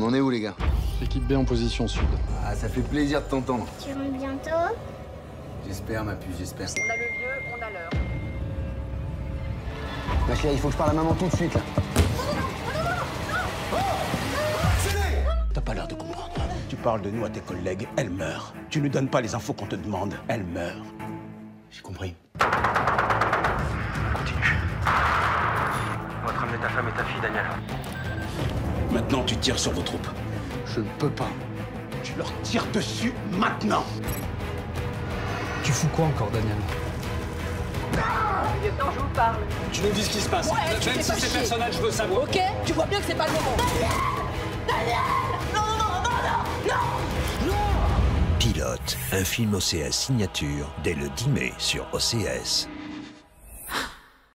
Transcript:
On en est où, les gars Équipe B en position sud. Ah, ça fait plaisir de t'entendre. Tu rentres bientôt J'espère, ma puce, j'espère. On a le lieu, on a l'heure. Ma chérie, il faut que je parle à maman tout de suite, là. T'as pas l'air de comprendre. Tu parles de nous à tes collègues, elle meurt. Tu ne donnes pas les infos qu'on te demande, elle meurt. J'ai compris. Continue. On va te ramener ta femme et ta fille, Daniel. Maintenant, tu tires sur vos troupes. Je ne peux pas. Tu leur tires dessus maintenant. Tu fous quoi encore, Daniel? Lieutenant, je vous parle. Tu nous dis ce qui se passe. Même si c'est personnel, je veux savoir. Ok Tu vois bien que c'est pas le moment. Pilote, un film OCS signature dès le 10 mai sur OCS.